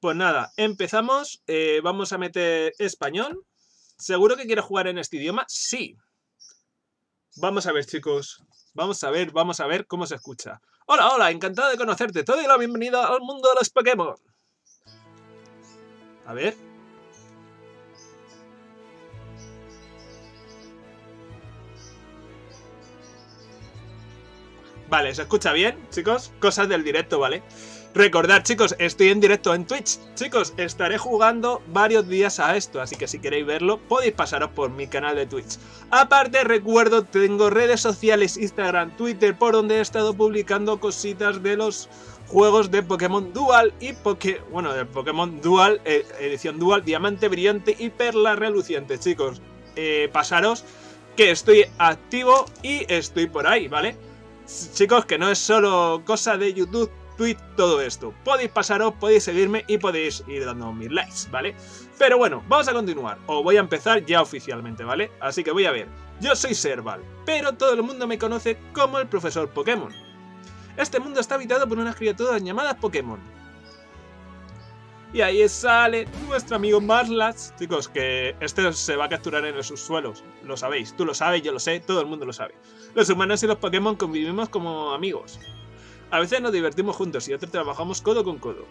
Pues nada, empezamos. Eh, vamos a meter español. ¿Seguro que quiere jugar en este idioma? Sí. Vamos a ver, chicos. Vamos a ver, vamos a ver cómo se escucha. Hola, hola, encantado de conocerte. Te doy la bienvenida al mundo de los Pokémon. A ver. Vale, ¿se escucha bien, chicos? Cosas del directo, ¿vale? Recordad, chicos, estoy en directo en Twitch. Chicos, estaré jugando varios días a esto, así que si queréis verlo, podéis pasaros por mi canal de Twitch. Aparte, recuerdo, tengo redes sociales, Instagram, Twitter, por donde he estado publicando cositas de los juegos de Pokémon Dual y Poké... Bueno, de Pokémon Dual, eh, edición Dual, Diamante Brillante y Perla Reluciente, chicos. Eh, pasaros que estoy activo y estoy por ahí, ¿vale? Chicos, que no es solo cosa de YouTube, tweet, todo esto. Podéis pasaros, podéis seguirme y podéis ir dando mis likes, ¿vale? Pero bueno, vamos a continuar, o voy a empezar ya oficialmente, ¿vale? Así que voy a ver. Yo soy Serval, pero todo el mundo me conoce como el profesor Pokémon. Este mundo está habitado por unas criaturas llamadas Pokémon. Y ahí sale nuestro amigo Marlas. Chicos, que este se va a capturar en sus suelos. Lo sabéis, tú lo sabes, yo lo sé, todo el mundo lo sabe. Los humanos y los Pokémon convivimos como amigos. A veces nos divertimos juntos y otros trabajamos codo con codo.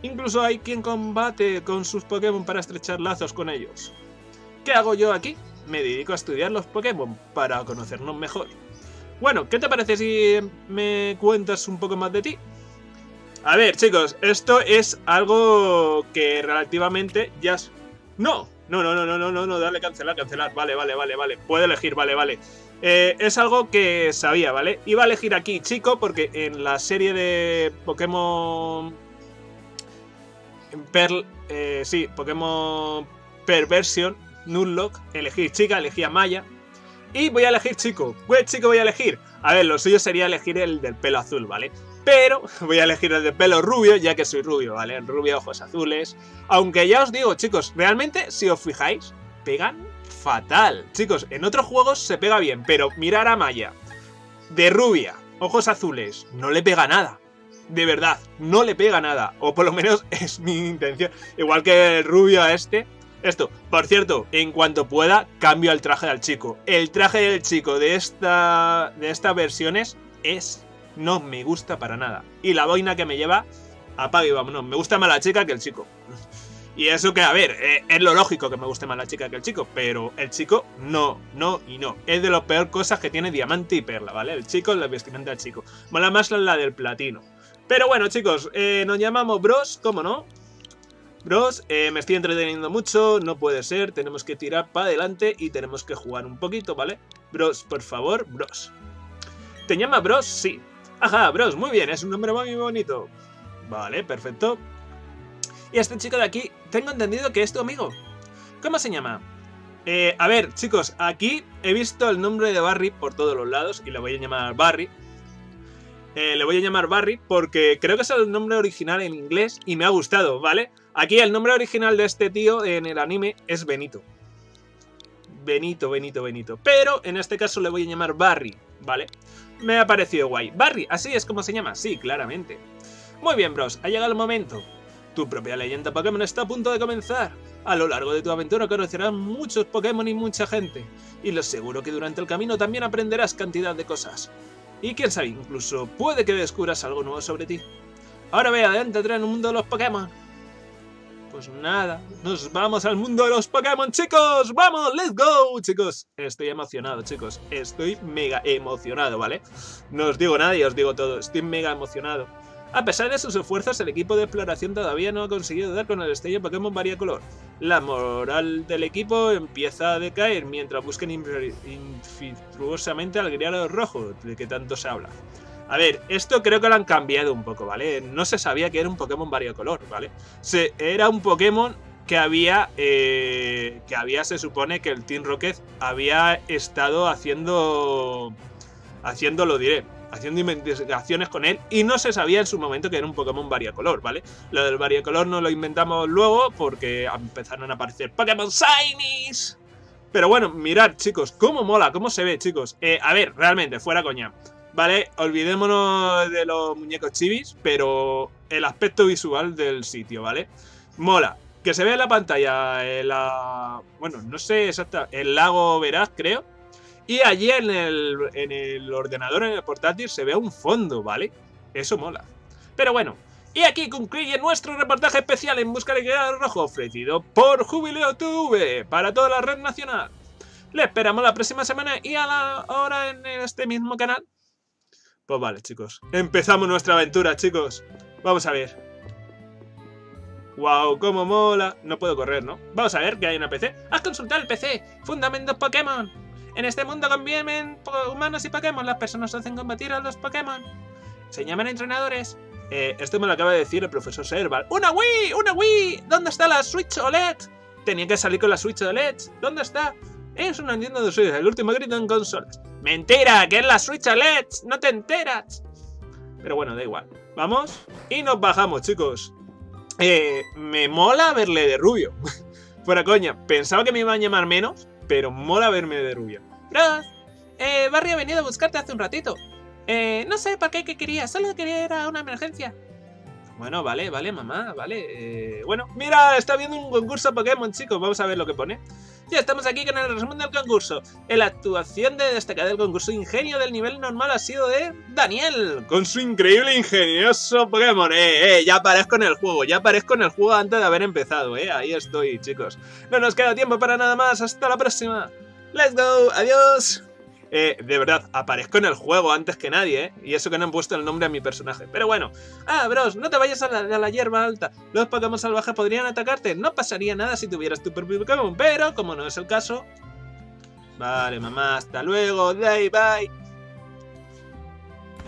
Incluso hay quien combate con sus Pokémon para estrechar lazos con ellos. ¿Qué hago yo aquí? Me dedico a estudiar los Pokémon para conocernos mejor. Bueno, ¿qué te parece si me cuentas un poco más de ti? A ver, chicos, esto es algo que relativamente ya... No, no, no, no, no, no, no, no, dale cancelar, cancelar. Vale, vale, vale, vale. Puedo elegir, vale, vale. Eh, es algo que sabía, ¿vale? Iba a elegir aquí chico porque en la serie de Pokémon... Perl... Eh, sí, Pokémon Perversion, Nuzlocke, elegí chica, elegí a Maya. Y voy a elegir chico. ¿Qué chico voy a elegir? A ver, lo suyo sería elegir el del pelo azul, ¿vale? Pero voy a elegir el de pelo rubio, ya que soy rubio, ¿vale? Rubio, ojos azules. Aunque ya os digo, chicos, realmente, si os fijáis, pegan fatal. Chicos, en otros juegos se pega bien, pero mirar a Maya de rubia, ojos azules, no le pega nada. De verdad, no le pega nada. O por lo menos es mi intención. Igual que el rubio a este. Esto, por cierto, en cuanto pueda, cambio el traje del chico. El traje del chico de esta. de estas versiones es. No me gusta para nada. Y la boina que me lleva, apaga y vámonos. Me gusta más la chica que el chico. Y eso que, a ver, eh, es lo lógico que me guste más la chica que el chico, pero el chico no, no y no. Es de las peor cosas que tiene diamante y perla, ¿vale? El chico la vestimenta del chico. Mola más la del platino. Pero bueno, chicos, eh, nos llamamos Bros, ¿cómo no? Bros, eh, me estoy entreteniendo mucho, no puede ser, tenemos que tirar para adelante y tenemos que jugar un poquito, ¿vale? Bros, por favor, Bros. ¿Te llama Bros? Sí. Ajá, Bros, muy bien, es un nombre muy bonito. Vale, perfecto. Y este chico de aquí, tengo entendido que es tu amigo. ¿Cómo se llama? Eh, a ver, chicos, aquí he visto el nombre de Barry por todos los lados y le voy a llamar Barry. Eh, le voy a llamar Barry porque creo que es el nombre original en inglés y me ha gustado, ¿vale? Aquí el nombre original de este tío en el anime es Benito. Benito, Benito, Benito. Pero en este caso le voy a llamar Barry, ¿vale? Me ha parecido guay. Barry, así es como se llama, sí, claramente. Muy bien, bros, ha llegado el momento. Tu propia leyenda Pokémon está a punto de comenzar. A lo largo de tu aventura conocerás muchos Pokémon y mucha gente. Y lo seguro que durante el camino también aprenderás cantidad de cosas. Y quién sabe, incluso puede que descubras algo nuevo sobre ti. Ahora ve, adelante en el mundo de los Pokémon. Pues nada, nos vamos al mundo de los Pokémon, chicos. ¡Vamos! ¡Let's go! Chicos, estoy emocionado, chicos. Estoy mega emocionado, ¿vale? No os digo nada y os digo todo. Estoy mega emocionado. A pesar de sus esfuerzos, el equipo de exploración todavía no ha conseguido dar con el estrella Pokémon variacolor. La moral del equipo empieza a decaer mientras buscan infructuosamente al grialo rojo, de que tanto se habla. A ver, esto creo que lo han cambiado un poco, ¿vale? No se sabía que era un Pokémon variocolor, ¿vale? Era un Pokémon que había, eh, que había, se supone que el Team Rocket había estado haciendo, haciendo, lo diré, haciendo investigaciones con él y no se sabía en su momento que era un Pokémon variacolor, ¿vale? Lo del variacolor no lo inventamos luego porque empezaron a aparecer Pokémon Shinies. Pero bueno, mirad, chicos, cómo mola, cómo se ve, chicos. Eh, a ver, realmente, fuera coña. Vale, olvidémonos de los muñecos chivis, pero el aspecto visual del sitio, ¿vale? Mola. Que se ve en la pantalla, la... bueno, no sé exactamente, el lago Veraz, creo. Y allí en el, en el ordenador, en el portátil, se ve un fondo, ¿vale? Eso mola. Pero bueno, y aquí concluye nuestro reportaje especial en busca de Guerrero Rojo, ofrecido por Jubileo TV para toda la red nacional. Le esperamos la próxima semana y a la hora en este mismo canal. Pues vale, chicos. Empezamos nuestra aventura, chicos. Vamos a ver. ¡Wow! ¡Cómo mola! No puedo correr, ¿no? Vamos a ver que hay una PC. ¡Haz consultar el PC! ¡Fundamentos Pokémon! En este mundo conviven humanos y Pokémon. Las personas hacen combatir a los Pokémon. Se llaman entrenadores. Eh, esto me lo acaba de decir el profesor Serval. ¡Una Wii! ¡Una Wii! ¿Dónde está la Switch OLED? Tenía que salir con la Switch OLED. ¿Dónde está? Es una Nintendo de Switch, el último grito en consolas. ¡Mentira! ¡Que es la Switch OLED! ¡No te enteras! Pero bueno, da igual. Vamos y nos bajamos, chicos. Eh, me mola verle de rubio. Fuera coña, pensaba que me iban a llamar menos, pero mola verme de rubio. Bros, eh, Barry ha venido a buscarte hace un ratito. Eh, no sé para qué, qué quería, solo quería ir a una emergencia. Bueno, vale, vale, mamá, vale. Eh, bueno, mira, está viendo un concurso Pokémon, chicos. Vamos a ver lo que pone. Ya estamos aquí con el resumen del concurso. La actuación de destacar del concurso ingenio del nivel normal ha sido de Daniel. Con su increíble ingenioso Pokémon. Eh, eh, ya aparezco en el juego. Ya aparezco en el juego antes de haber empezado, eh. Ahí estoy, chicos. No nos queda tiempo para nada más. Hasta la próxima. Let's go. Adiós. Eh, de verdad, aparezco en el juego antes que nadie, ¿eh? Y eso que no han puesto el nombre a mi personaje. Pero bueno. Ah, bros, no te vayas a la, hierba alta. Los Pokémon salvajes podrían atacarte. No pasaría nada si tuvieras tu propio Pokémon. Pero, como no es el caso... Vale, mamá, hasta luego. Bye, bye.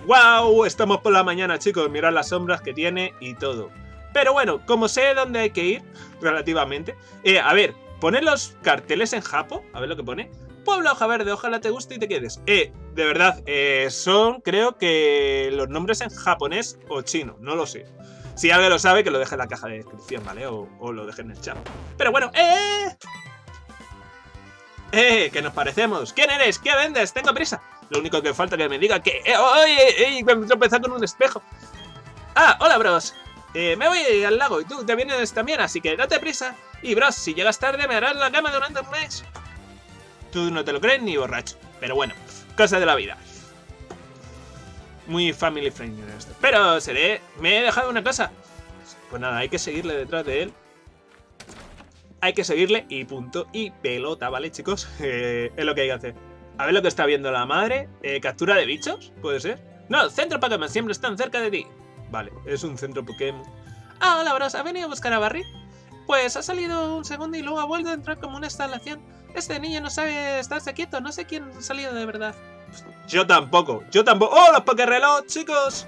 ¡Wow! Estamos por la mañana, chicos. Mirad las sombras que tiene y todo. Pero bueno, como sé dónde hay que ir, relativamente... Eh, a ver, poner los carteles en Japo. A ver lo que pone. Puebla Hoja Verde, ojalá te guste y te quedes. Eh, de verdad, eh, son creo que los nombres en japonés o chino, no lo sé. Si alguien lo sabe, que lo deje en la caja de descripción, ¿vale? O, lo deje en el chat. Pero bueno, ¡eh! ¡Eh! Que nos parecemos. ¿Quién eres? ¿Qué vendes? Tengo prisa. Lo único que falta que me diga que... ¡Eh! ¡Oye! ¡Eh! Me he con un espejo. Ah, hola, bros. Eh, me voy al lago y tú te vienes también, así que date prisa. Y bros, si llegas tarde me harás la cama durante un mes. Tú no te lo crees ni borracho. Pero bueno, cosa de la vida. Muy family friendly esto. Pero seré... Me he dejado una cosa. Pues nada, hay que seguirle detrás de él. Hay que seguirle y punto. Y pelota, ¿vale, chicos? Eh, es lo que hay que hacer. A ver lo que está viendo la madre. Eh, ¿Captura de bichos? ¿Puede ser? No, centro Pokémon siempre están cerca de ti. Vale, es un centro Pokémon. Ah, hola, bros. ¿Ha venido a buscar a Barry? Pues ha salido un segundo y luego ha vuelto a entrar como una instalación. Este niño no sabe estarse quieto, no sé quién ha salido de verdad. Yo tampoco, yo tampoco. ¡Oh, los reloj, chicos!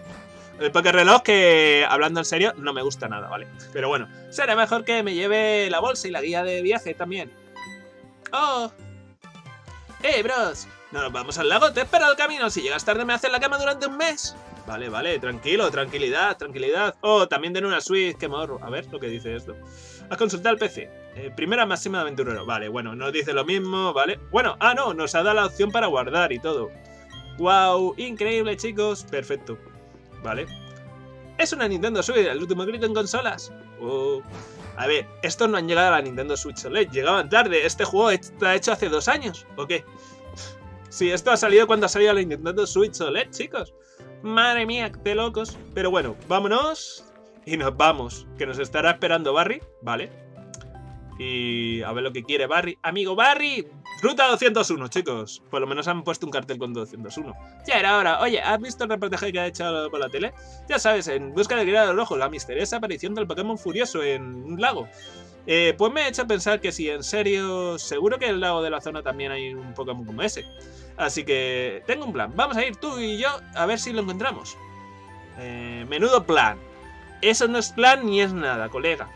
El reloj que, hablando en serio, no me gusta nada, ¿vale? Pero bueno, será mejor que me lleve la bolsa y la guía de viaje también. ¡Oh! ¡Eh, bros! No nos vamos al lago, te espero el camino. Si llegas tarde me haces la cama durante un mes. Vale, vale, tranquilo, tranquilidad, tranquilidad. Oh, también den una suite, qué morro. A ver lo que dice esto. A consultar el PC. Eh, primera máxima de aventurero. Vale, bueno, nos dice lo mismo, ¿vale? Bueno, ah, no, nos ha dado la opción para guardar y todo. ¡Wow! Increíble, chicos. Perfecto. Vale. Es una Nintendo Switch, el último grito en consolas. Oh. A ver, estos no han llegado a la Nintendo Switch OLED, llegaban tarde. Este juego está hecho hace dos años, ¿o qué? Sí, esto ha salido cuando ha salido la Nintendo Switch OLED, chicos. Madre mía, qué locos. Pero bueno, vámonos y nos vamos. Que nos estará esperando Barry, ¿vale? Y a ver lo que quiere Barry. ¡Amigo Barry! Ruta 201, chicos. Por lo menos han puesto un cartel con 201. Ya era hora. Oye, ¿has visto el reportaje que ha hecho por la tele? Ya sabes, en busca del del rojo, la misteriosa aparición del Pokémon Furioso en un lago. Eh, pues me ha hecho pensar que si en serio, seguro que en el lago de la zona también hay un Pokémon como ese. Así que tengo un plan. Vamos a ir tú y yo a ver si lo encontramos. Eh, menudo plan. Eso no es plan ni es nada, colega.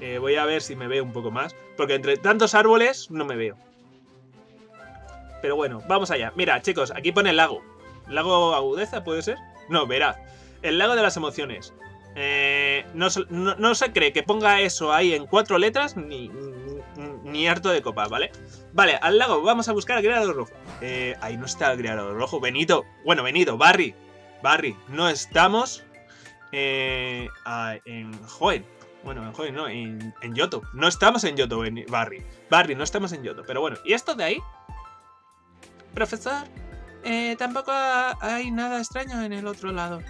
Eh, voy a ver si me veo un poco más. Porque entre tantos árboles no me veo. Pero bueno, vamos allá. Mira, chicos, aquí pone el lago. ¿Lago Agudeza puede ser? No, verá. El lago de las emociones. Eh, no, se cree que ponga eso ahí en cuatro letras ni, harto de copas, ¿vale? Vale, al lago, vamos a buscar al criado rojo. Eh, ahí no está el criado rojo. Benito, bueno, Benito, Barry. Barry, no estamos eh, en Joen. Bueno, en Joen no, en, en Yoto. No estamos en Yoto, en Barry. Barry, no estamos en Yoto. Pero bueno, ¿y esto de ahí? Profesor, eh, tampoco hay nada extraño en el otro lado.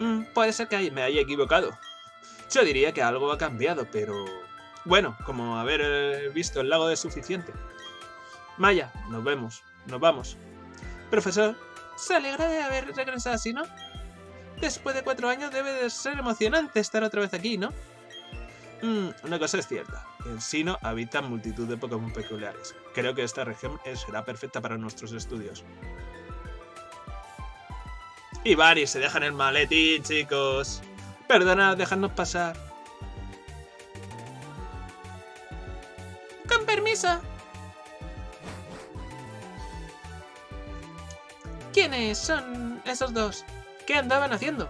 Mm, puede ser que me haya equivocado. Yo diría que algo ha cambiado, pero... Bueno, como haber eh, visto el lago es suficiente. Maya, nos vemos. Nos vamos. Profesor, se alegra de haber regresado así, ¿no? Después de cuatro años debe de ser emocionante estar otra vez aquí, ¿no? Mm, una cosa es cierta. En Sino habitan multitud de Pokémon peculiares. Creo que esta región será perfecta para nuestros estudios. Y Bari se dejan el maletín, chicos. Perdona, dejadnos pasar. Con permiso. ¿Quiénes son esos dos? ¿Qué andaban haciendo?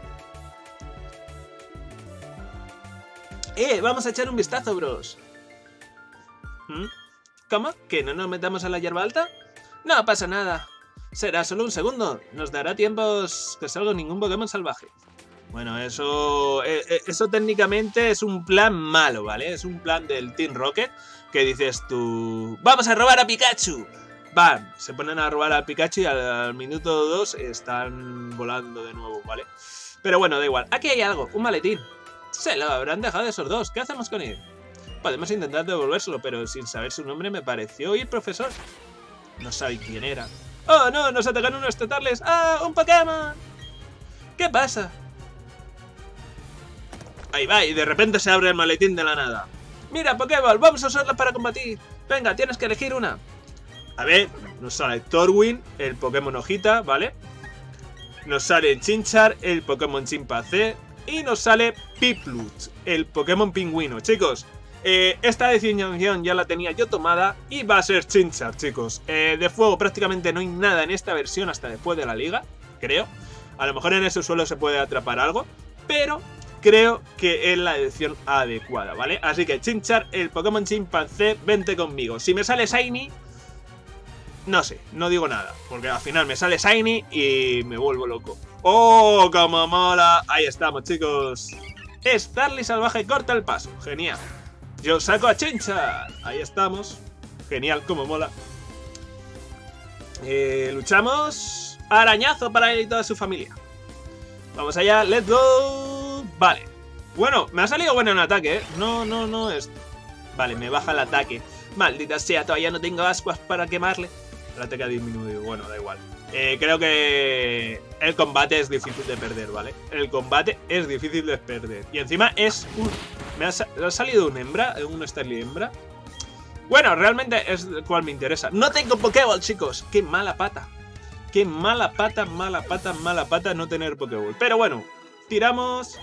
¡Eh! Vamos a echar un vistazo, bros. ¿Mm? ¿Cómo? ¿Que no nos metamos a la hierba alta? No pasa nada. Será solo un segundo. Nos dará tiempo que salga ningún Pokémon salvaje. Bueno, eso, eh, eh, eso técnicamente es un plan malo, ¿vale? Es un plan del Team Rocket que dices tú... ¡Vamos a robar a Pikachu! ¡Bam! Se ponen a robar a Pikachu y al, minuto 2 están volando de nuevo, ¿vale? Pero bueno, da igual. Aquí hay algo, un maletín. Se lo habrán dejado esos dos. ¿Qué hacemos con él? Podemos intentar devolvérselo, pero sin saber su nombre me pareció oír profesor. No sabe quién era. ¡Oh, no! ¡Nos atacan unos totales! ¡Ah! ¡Un Pokémon! ¿Qué pasa? Ahí va, y de repente se abre el maletín de la nada. ¡Mira, Pokéball! ¡Vamos a usarla para combatir! Venga, tienes que elegir una. A ver, nos sale Torwin, el Pokémon hojita, ¿vale? Nos sale Chinchar, el Pokémon chimpancé. Y nos sale Piplut, el Pokémon pingüino. Chicos, eh, esta decisión ya la tenía yo tomada y va a ser Chinchar, chicos. Eh, de fuego prácticamente no hay nada en esta versión hasta después de la liga, creo. A lo mejor en ese suelo se puede atrapar algo, pero creo que es la edición adecuada, ¿vale? Así que Chinchar, el Pokémon chimpancé, vente conmigo. Si me sale Shiny, no sé, no digo nada, porque al final me sale Shiny y me vuelvo loco. ¡Oh, como mola! Ahí estamos, chicos. Starly salvaje corta el paso, genial. Yo saco a Chincha. Ahí estamos. Genial, como mola. Eh, luchamos. Arañazo para él y toda su familia. Vamos allá, let's go. Vale. Bueno, me ha salido bueno en ataque, ¿eh? No, no, no es... Vale, me baja el ataque. Maldita sea, todavía no tengo ascuas para quemarle. El ataque ha disminuido. Bueno, da igual. Eh, creo que el combate es difícil de perder, ¿vale? El combate es difícil de perder. Y encima es un... ¿Me ha, salido un hembra? ¿Un Starly hembra? Bueno, realmente es cual me interesa. No tengo Pokéball, chicos. Qué mala pata. Qué mala pata, mala pata, mala pata no tener Pokéball. Pero bueno, tiramos...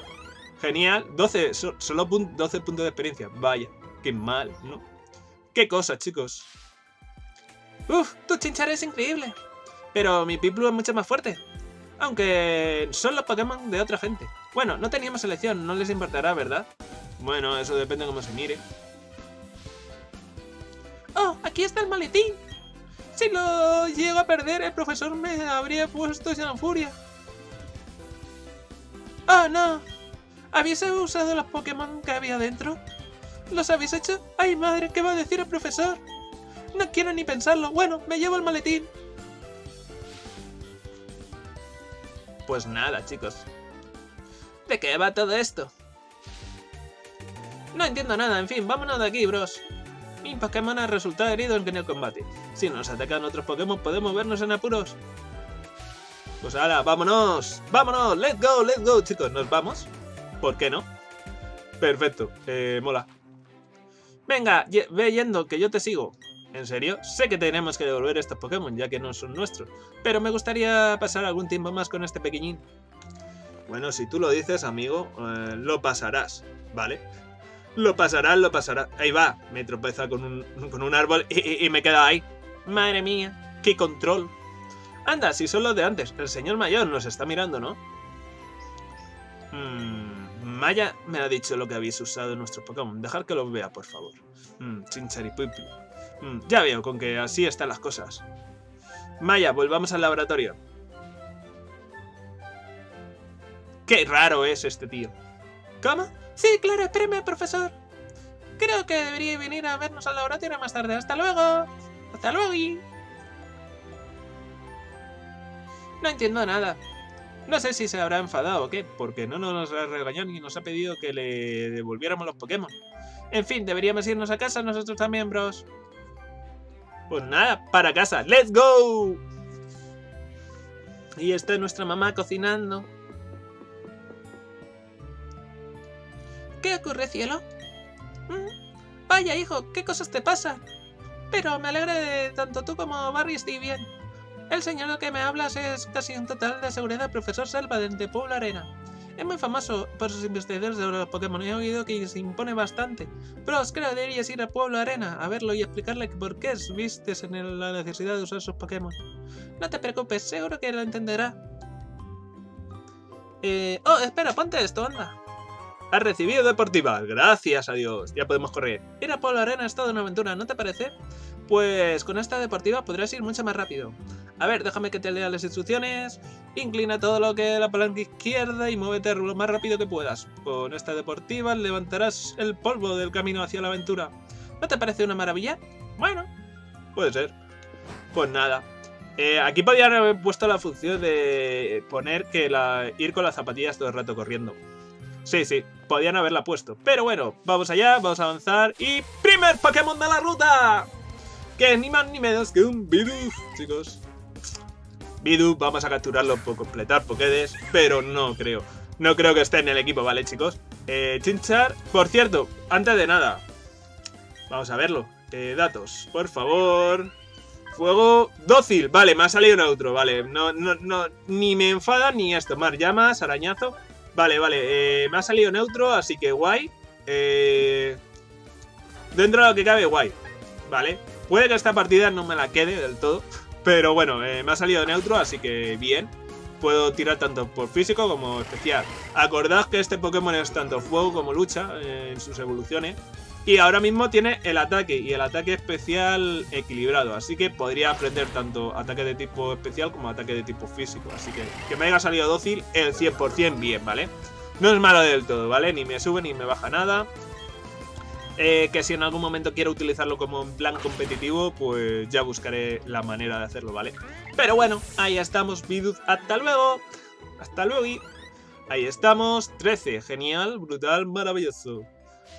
Genial. 12, solo 12 puntos de experiencia. Vaya, qué mal, ¿no? Qué cosa, chicos. Uf, tu chinchar es increíble. Pero mi Piplu es mucho más fuerte. Aunque son los Pokémon de otra gente. Bueno, no teníamos selección, no les importará, ¿verdad? Bueno, eso depende de cómo se mire. ¡Oh! Aquí está el maletín. Si lo llego a perder, el profesor me habría puesto en furia. ¡Oh, no! ¿Habéis usado los Pokémon que había dentro? ¿Los habéis hecho? ¡Ay, madre! ¿Qué va a decir el profesor? No quiero ni pensarlo. Bueno, me llevo el maletín. Pues nada, chicos. ¿De qué va todo esto? No entiendo nada, en fin, vámonos de aquí, bros. Mi Pokémon ha resultado herido en el combate. Si nos atacan otros Pokémon, podemos vernos en apuros. Pues ahora, vámonos, vámonos, let's go, let's go, chicos, ¿nos vamos? ¿Por qué no? Perfecto, eh, mola. Venga, ve yendo, que yo te sigo. ¿En serio? Sé que tenemos que devolver estos Pokémon, ya que no son nuestros. Pero me gustaría pasar algún tiempo más con este pequeñín. Bueno, si tú lo dices, amigo, eh, lo pasarás, ¿vale? Lo pasarás, lo pasarás. Ahí va, me tropeza con un, con un árbol y, me queda ahí. Madre mía, qué control. Anda, si son los de antes. El señor mayor nos está mirando, ¿no? Hmm, Maya me ha dicho lo que habéis usado en nuestros Pokémon. Dejar que los vea, por favor. Chincharipuiplu. Mm, ya veo, con que así están las cosas. Maya, volvamos al laboratorio. Qué raro es este tío. ¿Cómo? Sí, claro, espéreme, profesor. Creo que debería venir a vernos al laboratorio más tarde. ¡Hasta luego! ¡Hasta luego! No entiendo nada. No sé si se habrá enfadado o qué, porque no nos ha regañado ni nos ha pedido que le devolviéramos los Pokémon. En fin, deberíamos irnos a casa nosotros también, bros. Pues nada, para casa. ¡Let's go! Y está nuestra mamá cocinando. ¿Qué ocurre, cielo? Mm, vaya, hijo, ¿qué cosas te pasan? Pero me alegra de tanto tú como Barry estoy bien. El señor que me hablas es casi un total de seguridad profesor Selva de Pueblo Arena. Es muy famoso por sus investigaciones sobre los Pokémon y he oído que se impone bastante. Pero os creo que deberías ir a Pueblo Arena a verlo y explicarle por qué vistes en la necesidad de usar sus Pokémon. No te preocupes, seguro que lo entenderá. Eh... Oh, espera, ponte esto, anda. Has recibido deportiva, gracias a Dios. Ya podemos correr. Ir a Pueblo Arena es toda una aventura, ¿no te parece? Pues con esta deportiva podrás ir mucho más rápido. A ver, déjame que te lea las instrucciones. Inclina todo lo que la palanca izquierda y muévete lo más rápido que puedas. Con esta deportiva levantarás el polvo del camino hacia la aventura. ¿No te parece una maravilla? Bueno, puede ser. Pues nada. Eh, aquí podrían haber puesto la función de poner que la, ir con las zapatillas todo el rato corriendo. Sí, sí, podían haberla puesto. Pero bueno, vamos allá, vamos a avanzar. Y primer Pokémon de la ruta. Que ni más ni menos que un Bidoof, chicos. Bidu, vamos a capturarlo por completar Pokédex, pero no creo. No creo que esté en el equipo, ¿vale, chicos? Eh, Chinchar, por cierto, antes de nada, vamos a verlo. Eh, datos, por favor. Fuego dócil, vale, me ha salido neutro, vale. No, no, no, ni me enfada ni esto. Mar llamas, arañazo. Vale, vale, eh, me ha salido neutro, así que guay. Eh, dentro de lo que cabe, guay. Vale, puede que esta partida no me la quede del todo. Pero bueno, eh, me ha salido neutro, así que bien. Puedo tirar tanto por físico como especial. Acordad que este Pokémon es tanto fuego como lucha eh, en sus evoluciones. Y ahora mismo tiene el ataque y el ataque especial equilibrado. Así que podría aprender tanto ataque de tipo especial como ataque de tipo físico. Así que que me haya salido dócil el 100% bien, ¿vale? No es malo del todo, ¿vale? Ni me sube ni me baja nada. Eh, que si en algún momento quiero utilizarlo como en plan competitivo, pues ya buscaré la manera de hacerlo, ¿vale? Pero bueno, ahí estamos, Bidoof. Hasta luego. Hasta luego. Ahí estamos, 13. Genial, brutal, maravilloso.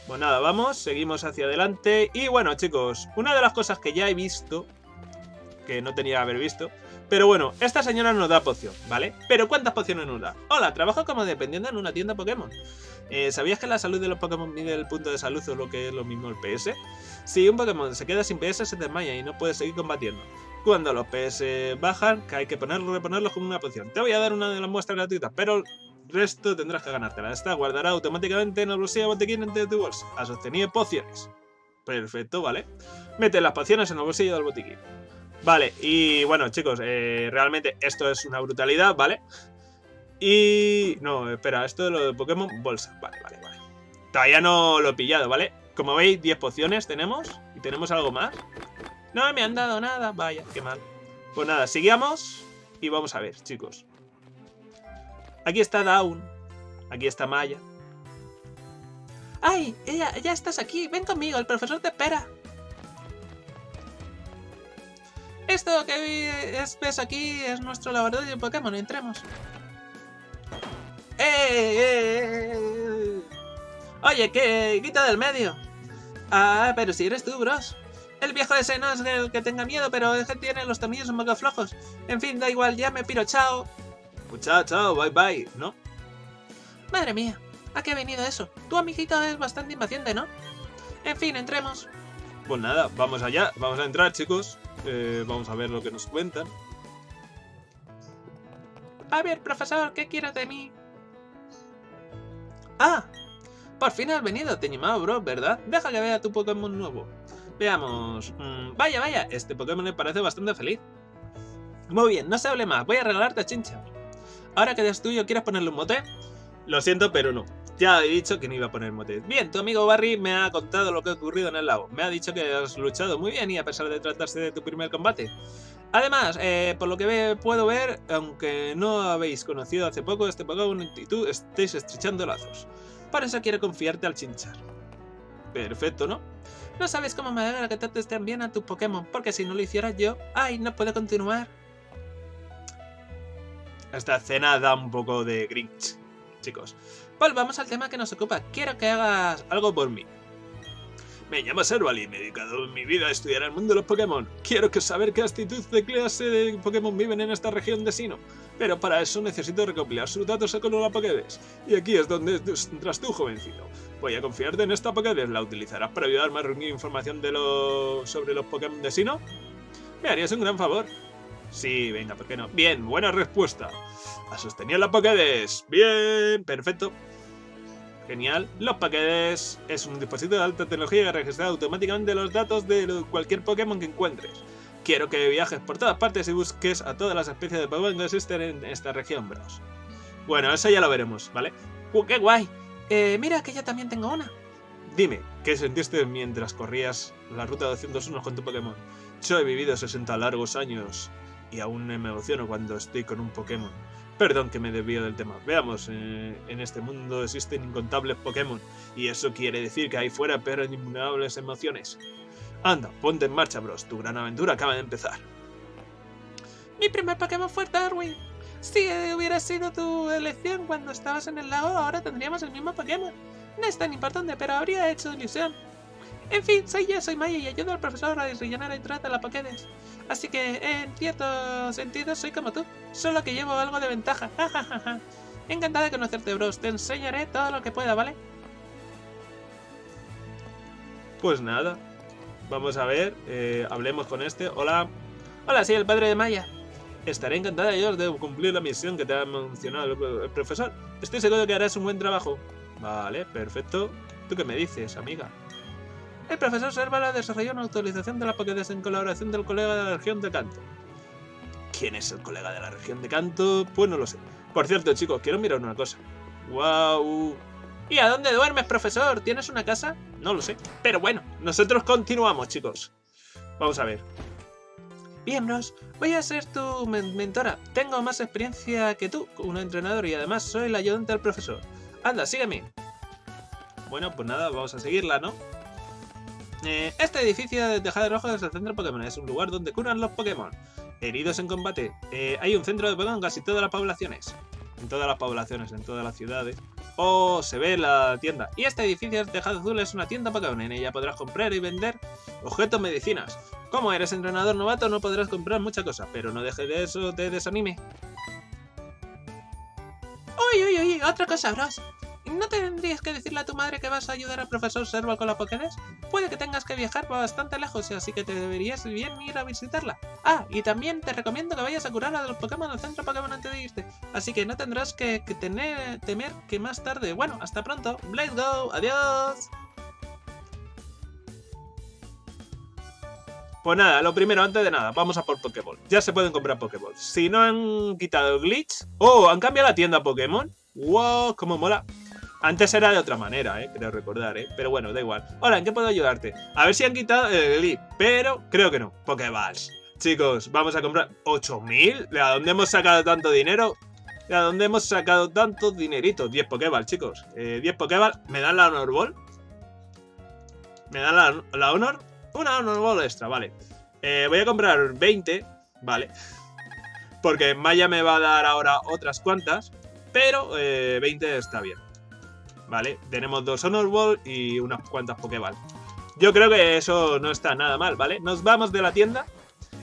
Pues nada, vamos, seguimos hacia adelante. Y bueno, chicos, una de las cosas que ya he visto, que no tenía que haber visto, pero bueno, esta señora nos da poción, ¿vale? Pero ¿cuántas pociones nos da? Hola, trabajo como dependiente en una tienda Pokémon. Eh, ¿Sabías que la salud de los Pokémon mide el punto de salud o lo que es lo mismo el PS? Si un Pokémon se queda sin PS se desmaya y no puede seguir combatiendo. Cuando los PS bajan, hay que ponerlos, reponerlos con una poción. Te voy a dar una de las muestras gratuitas, pero el resto tendrás que ganártela. Esta guardará automáticamente en el bolsillo de botiquín entre tu bolsa. Has obtenido pociones. Perfecto, ¿vale? Mete las pociones en el bolsillo del botiquín. Vale, y bueno, chicos, eh, realmente esto es una brutalidad, ¿vale? Y... No, espera, esto de lo de Pokémon bolsa. Vale, vale, vale. Todavía no lo he pillado, ¿vale? Como veis, 10 pociones tenemos. ¿Y tenemos algo más? No me han dado nada. Vaya, qué mal. Pues nada, sigamos y vamos a ver, chicos. Aquí está Dawn. Aquí está Maya. ¡Ay! Ella, ya estás aquí. Ven conmigo, el profesor te espera. Esto que ves aquí es nuestro laboratorio de Pokémon. Entremos. ¡Eh, eh, eh! Oye, ¿qué? Quita del medio. Ah, pero si eres tú, bros. El viejo ese no es el que tenga miedo, pero es que tiene los tornillos un poco flojos. En fin, da igual, ya me piro, chao. Chao, chao, bye bye, ¿no? Madre mía, ¿a qué ha venido eso? Tu amiguito es bastante impaciente, ¿no? En fin, entremos. Pues nada, vamos allá, vamos a entrar, chicos. Eh, vamos a ver lo que nos cuentan. A ver, profesor, ¿qué quieres de mí? ¡Ah! Por fin has venido, te llamado, bro, ¿verdad? Deja que vea tu Pokémon nuevo. Veamos... Mm, vaya, vaya, este Pokémon me parece bastante feliz. Muy bien, no se hable más, voy a regalarte a Chincha. Ahora que es tuyo, ¿quieres ponerle un mote? Lo siento, pero no. Ya he dicho que no iba a poner mote. Bien, tu amigo Barry me ha contado lo que ha ocurrido en el lago. Me ha dicho que has luchado muy bien y a pesar de tratarse de tu primer combate. Además, eh, por lo que puedo ver, aunque no habéis conocido hace poco este Pokémon y tú estáis estrechando lazos. Por eso quiero confiarte al chinchar. Perfecto, ¿no? No sabes cómo me alegra que trates tan bien a tu Pokémon, porque si no lo hiciera yo, ¡ay, no puedo continuar! Esta escena da un poco de Grinch, chicos. Volvamos al tema que nos ocupa. Quiero que hagas... Algo por mí. Me llamo Serval y me he dedicado mi vida a estudiar el mundo de los Pokémon. Quiero saber qué actitud de clase de Pokémon viven en esta región de Sino. Pero para eso necesito recopilar sus datos con una Pokédex. Y aquí es donde entras tú, jovencito. Voy a confiarte en esta Pokédex. ¿La utilizarás para ayudarme a reunir información de lo... sobre los Pokémon de Sino? Me harías un gran favor. Sí, venga, ¿por qué no? Bien, buena respuesta. A sostener la Pokédex. Bien, perfecto. Genial. Los paquetes es un dispositivo de alta tecnología que registra automáticamente los datos de cualquier Pokémon que encuentres. Quiero que viajes por todas partes y busques a todas las especies de Pokémon que existen en esta región, bros. Bueno, eso ya lo veremos, ¿vale? ¡Uh, qué guay! Eh, mira que yo también tengo una. Dime, ¿qué sentiste mientras corrías la ruta 201 con tu Pokémon? Yo he vivido 60 largos años y aún me emociono cuando estoy con un Pokémon. Perdón que me desvío del tema. Veamos, eh, en este mundo existen incontables Pokémon y eso quiere decir que ahí fuera esperan innumerables emociones. Anda, ponte en marcha, bros. Tu gran aventura acaba de empezar. Mi primer Pokémon fue Darwin. Si hubiera sido tu elección cuando estabas en el lago, ahora tendríamos el mismo Pokémon. No es tan importante, pero habría hecho ilusión. En fin, soy yo, soy Maya y ayudo al profesor a rellenar el trato de la Pokédex. Así que, en cierto sentido, soy como tú, solo que llevo algo de ventaja. Ja, ja, ja, ja. Encantada de conocerte, bros. Te enseñaré todo lo que pueda, ¿vale? Pues nada, vamos a ver, eh, hablemos con este. Hola, Hola, soy el padre de Maya. estaré encantada yo de cumplir la misión que te ha mencionado el, profesor. Estoy seguro que harás un buen trabajo. Vale, perfecto. ¿Tú qué me dices, amiga? El profesor Servala desarrolló una actualización de la Pokédex en colaboración del colega de la región de Canto. ¿Quién es el colega de la región de Canto? Pues no lo sé. Por cierto, chicos, quiero mirar una cosa. ¡Wow! ¿Y a dónde duermes, profesor? ¿Tienes una casa? No lo sé. Pero bueno, nosotros continuamos, chicos. Vamos a ver. Bien, bros, voy a ser tu men- mentora. Tengo más experiencia que tú, como entrenador, y además soy la ayudante del profesor. Anda, sígueme. Bueno, pues nada, vamos a seguirla, ¿no? Eh, este edificio de tejado rojo es el centro Pokémon es un lugar donde curan los Pokémon. Heridos en combate. Eh, hay un centro de Pokémon en casi todas las poblaciones. En todas las poblaciones, en todas las ciudades. Oh, se ve la tienda. Y este edificio de tejado azul es una tienda Pokémon. En ella podrás comprar y vender objetos medicinas. Como eres entrenador novato, no podrás comprar mucha cosa, pero no dejes de eso te desanime. Uy, uy, uy, otra cosa, bros. ¿No tendrías que decirle a tu madre que vas a ayudar al profesor Serval con la Pokédex? Puede que tengas que viajar bastante lejos, así que te deberías bien ir a visitarla. Ah, y también te recomiendo que vayas a curar a los Pokémon al centro Pokémon antes de irte. Así que no tendrás que, tener, temer que más tarde. Bueno, hasta pronto. Let's go. Adiós. Pues nada, lo primero, antes de nada, vamos a por Pokéball. Ya se pueden comprar Pokéball. Si no han quitado glitch... ¡Oh! ¿Han cambiado la tienda Pokémon? ¡Wow! ¡Cómo mola! Antes era de otra manera, eh, creo recordar, eh. Pero bueno, da igual. Hola, ¿en qué puedo ayudarte? A ver si han quitado el glitch, pero creo que no. Pokéballs. Chicos, vamos a comprar 8000. ¿De dónde hemos sacado tanto dinero? ¿De dónde hemos sacado tanto dinerito? 10 Pokéballs, chicos. Eh, 10 Pokéballs. ¿Me dan la Honor Ball? ¿Me dan la, la Honor? Una Honor Ball extra, vale. Eh, voy a comprar 20, vale. Porque Maya me va a dar ahora otras cuantas. Pero eh, 20 está bien. Vale, tenemos dos Honor Ball y unas cuantas Pokéball. Yo creo que eso no está nada mal, ¿vale? Nos vamos de la tienda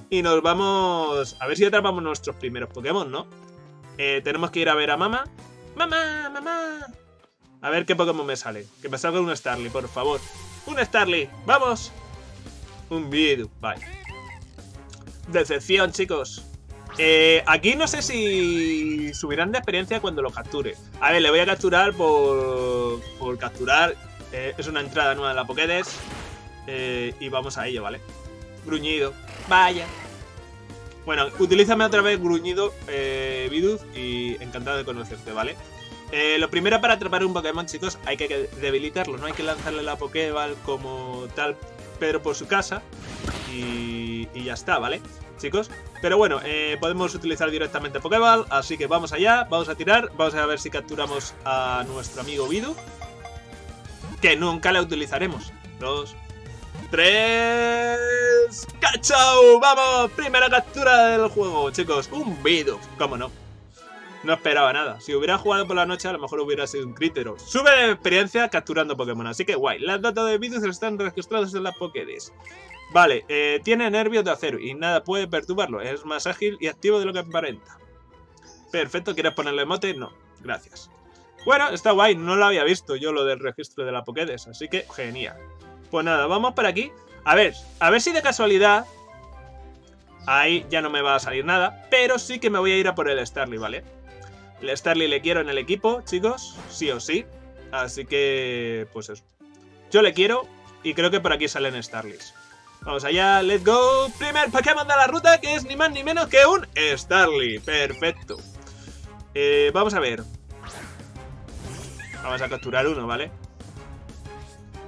y nos vamos a ver si atrapamos nuestros primeros Pokémon, ¿no? Eh, tenemos que ir a ver a mamá. Mamá, mamá. A ver qué Pokémon me sale. Que me salga un Starly, por favor. ¡Un Starly! ¡Vamos! Un Bidu, vale. Decepción, chicos. Eh, aquí no sé si subirán de experiencia cuando lo capture. A ver, le voy a capturar por, por capturar. Eh, es una entrada nueva en la Pokédex. Eh, y vamos a ello, ¿vale? Gruñido. Vaya. Bueno, utilízame otra vez Gruñido, eh, Biduz, y encantado de conocerte, ¿vale? Eh, lo primero para atrapar un Pokémon, chicos, hay que debilitarlo. No hay que lanzarle la Pokéball como tal Pedro por su casa. Y, y ya está, ¿vale? Chicos. Pero bueno, eh, podemos utilizar directamente Pokéball. Así que vamos allá, vamos a tirar. Vamos a ver si capturamos a nuestro amigo Bidu. Que nunca le utilizaremos. Dos, tres... ¡Cachao! ¡Vamos! Primera captura del juego, chicos. Un Bidu, cómo no. No esperaba nada. Si hubiera jugado por la noche, a lo mejor hubiera sido un crítero. Sube de experiencia capturando Pokémon, así que guay. Las datos de Bidus están registrados en la Pokédex. Vale, eh, tiene nervios de acero y nada puede perturbarlo. Es más ágil y activo de lo que aparenta. Perfecto, ¿quieres ponerle mote? No, gracias. Bueno, está guay, no lo había visto yo lo del registro de la Pokédex, así que genial. Pues nada, vamos por aquí. A ver, a ver si de casualidad... Ahí ya no me va a salir nada, pero sí que me voy a ir a por el Starly, ¿vale? El Starly le quiero en el equipo, chicos, sí o sí. Así que, pues eso. Yo le quiero y creo que por aquí salen Starlys. Vamos allá, let's go. Primer Pokémon de la ruta que es ni más ni menos que un Starly. Perfecto. Eh, vamos a ver. Vamos a capturar uno, ¿vale?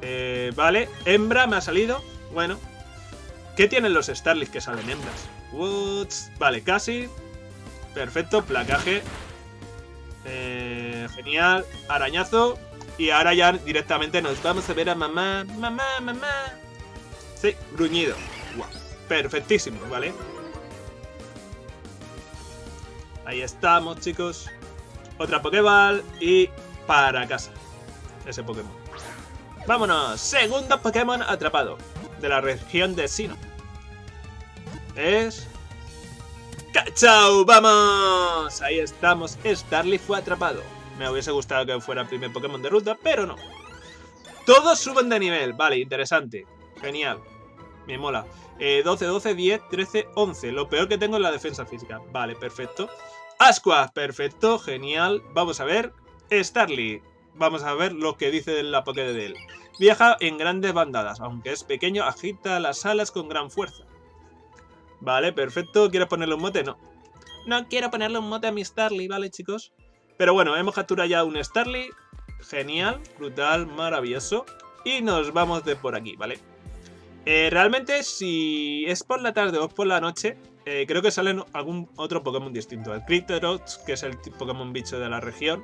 Eh, vale, hembra me ha salido. Bueno. ¿Qué tienen los Starlys que salen hembras? Woods. Vale, casi. Perfecto, placaje. Eh, genial. Arañazo. Y ahora ya directamente nos vamos a ver a mamá. Mamá, mamá. Sí, gruñido. Perfectísimo, ¿vale? Ahí estamos, chicos. Otra Pokéball y para casa. Ese Pokémon. Vámonos. Segundo Pokémon atrapado. De la región de Sino. Es ¡Cachao! ¡Vamos! Ahí estamos. Starly fue atrapado. Me hubiese gustado que fuera el primer Pokémon de ruta, pero no. Todos suben de nivel. Vale, interesante. Genial. Me mola. 12, 12, 10, 13, 11. Lo peor que tengo es la defensa física. Vale, perfecto. Asqua, perfecto, genial. Vamos a ver. Starly. Vamos a ver lo que dice la Poké de él. Viaja en grandes bandadas. Aunque es pequeño, agita las alas con gran fuerza. Vale, perfecto. ¿Quieres ponerle un mote? No. No quiero ponerle un mote a mi Starly, ¿vale, chicos? Pero bueno, hemos capturado ya un Starly. Genial, brutal, maravilloso. Y nos vamos de por aquí, ¿vale? Eh, realmente, si es por la tarde o por la noche, eh, creo que salen algún otro Pokémon distinto. El Cryptorox, que es el Pokémon bicho de la región,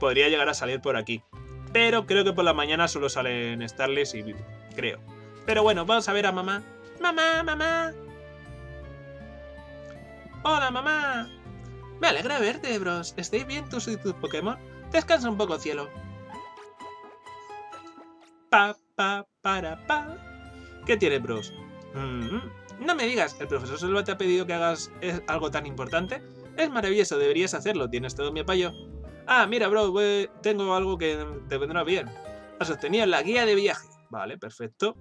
podría llegar a salir por aquí. Pero creo que por la mañana solo salen Starlys y creo. Pero bueno, vamos a ver a mamá. Mamá, mamá, ¡Hola, mamá! Me alegra verte, bros. ¿Estáis bien tus y tus Pokémon? Descansa un poco, cielo. Pa, pa, para, pa. ¿Qué tiene, bros? Mm, no me digas, ¿el profesor Selva te ha pedido que hagas algo tan importante? Es maravilloso, deberías hacerlo, tienes todo mi apoyo. Ah, mira, bro, tengo algo que te vendrá bien. Has sostenido la guía de viaje. Vale, perfecto.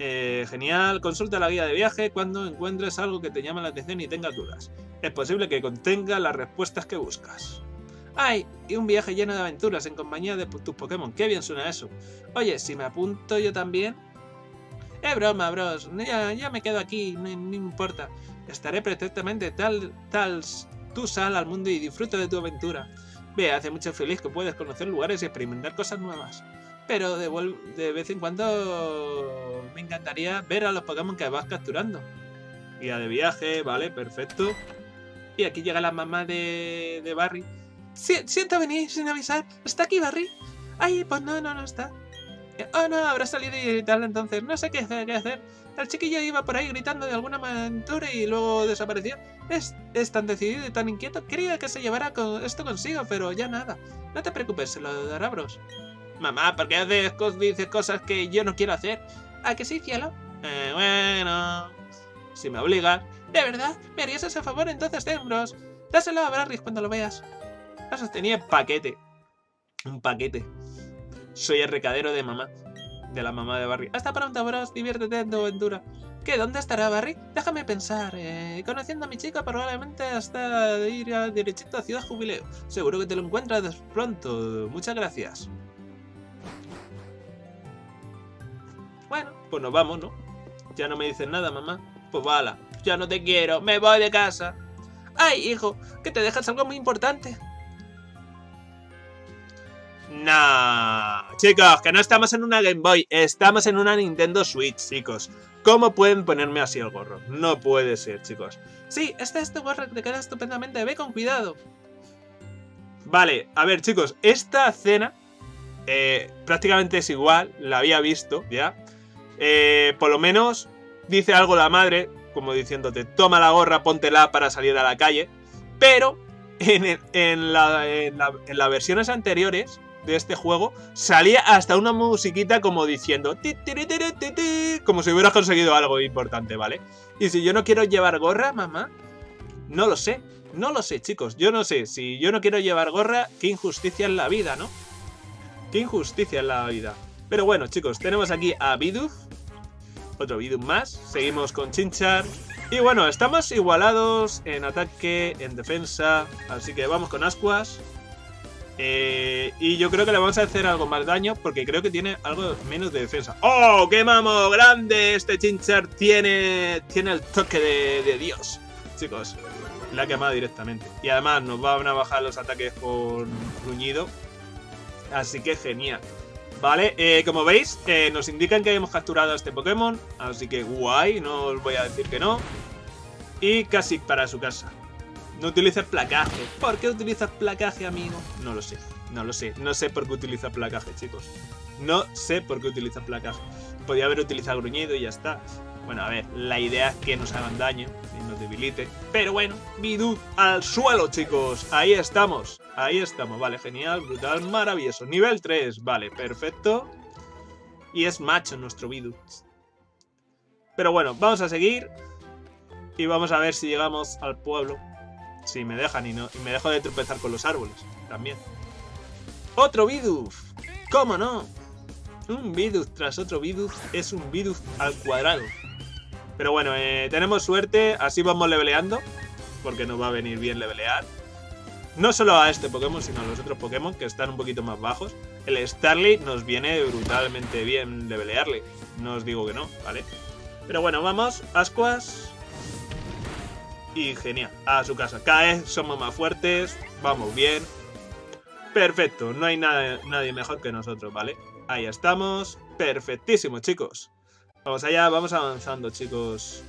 Eh, genial, consulta la guía de viaje cuando encuentres algo que te llama la atención y tengas dudas. Es posible que contenga las respuestas que buscas. ¡Ay! Y un viaje lleno de aventuras en compañía de tus Pokémon. ¡Qué bien suena eso! Oye, si me apunto yo también... ¡Eh, broma, bros! Ya, me quedo aquí, no, no, importa. Estaré perfectamente tal, tal... Tú sal al mundo y disfruta de tu aventura. Ve, hace mucho feliz que puedes conocer lugares y experimentar cosas nuevas pero de, vez en cuando me encantaría ver a los Pokémon que vas capturando. Guía de viaje, vale, perfecto. Y aquí llega la mamá de, de Barry. siento venir sin avisar. ¿Está aquí Barry? Ay, pues no, no, no está. Oh no, habrá salido y tal entonces. No sé qué, qué hacer. El chiquillo iba por ahí gritando de alguna aventura y luego desapareció. Es, es tan decidido y tan inquieto. Quería que se llevara con esto consigo, pero ya nada. No te preocupes, se lo dará Bros. Mamá, ¿por qué haces, dices cosas que yo no quiero hacer? ¿A que sí, cielo? Eh, bueno... Si me obligas... ¿De verdad? ¿Me harías ese favor entonces, Tembros? Dáselo a Barris cuando lo veas. Eso sostenía paquete. Un paquete. Soy el recadero de mamá. De la mamá de Barry. Hasta pronto, bros. Diviértete en tu aventura. ¿Qué? ¿Dónde estará Barry? Déjame pensar. Eh, conociendo a mi chica, probablemente hasta ir a derechito a Ciudad Jubileo. Seguro que te lo encuentras pronto. Muchas gracias. Bueno, pues nos vamos, ¿no? Ya no me dices nada, mamá. Pues bala, ya no te quiero, me voy de casa. Ay, hijo, que te dejas algo muy importante. Nah, chicos, que no estamos en una Game Boy, estamos en una Nintendo Switch, chicos. ¿Cómo pueden ponerme así el gorro? No puede ser, chicos. Sí, este es tu gorro, te queda estupendamente, ve con cuidado. Vale, a ver, chicos, esta cena eh, prácticamente es igual, la había visto, ¿ya? Eh, por lo menos dice algo la madre, como diciéndote, toma la gorra, póntela para salir a la calle. Pero en, las versiones anteriores de este juego salía hasta una musiquita como diciendo como si hubieras conseguido algo importante, ¿vale? Y si yo no quiero llevar gorra, mamá, no lo sé, no lo sé, chicos, yo no sé, si yo no quiero llevar gorra, qué injusticia en la vida, ¿no? Qué injusticia en la vida. Pero bueno, chicos, tenemos aquí a Bidoof, otro Bidoof más, seguimos con Chinchar, y bueno, estamos igualados en ataque, en defensa, así que vamos con Ascuas. Eh, y yo creo que le vamos a hacer algo más daño porque creo que tiene algo menos de defensa. ¡Oh, qué mamo grande! Este Chinchar tiene, tiene el toque de, Dios. Chicos, la ha quemado directamente. Y además nos van a bajar los ataques con gruñido. Así que genial. Vale, eh, como veis, eh, nos indican que hemos capturado a este Pokémon. Así que guay, no os voy a decir que no. Y casi para su casa. No utilizas placaje. ¿Por qué utilizas placaje, amigo? No lo sé. No lo sé. No sé por qué utiliza placaje, chicos. No sé por qué utiliza placaje. Podría haber utilizado gruñido y ya está. Bueno, a ver, la idea es que nos hagan daño y nos debilite. Pero bueno, Bidú al suelo, chicos. Ahí estamos. Ahí estamos. Vale, genial, brutal, maravilloso. Nivel 3. Vale, perfecto. Y es macho nuestro Bidú. Pero bueno, vamos a seguir. Y vamos a ver si llegamos al pueblo. Si me dejan y, no, y me dejo de tropezar con los árboles. También. ¡Otro Bidoof! ¿Cómo no? Un Bidoof tras otro Bidoof es un Bidoof al cuadrado. Pero bueno, eh, tenemos suerte. Así vamos leveleando. Porque nos va a venir bien levelear. No solo a este Pokémon, sino a los otros Pokémon que están un poquito más bajos. El Starly nos viene brutalmente bien levelearle. No os digo que no, ¿vale? Pero bueno, vamos. Ascuas y genial. A su casa. Cae, somos más fuertes, vamos bien. Perfecto, no hay nadie mejor que nosotros, ¿vale? Ahí estamos. Perfectísimo, chicos. Vamos allá, vamos avanzando, chicos.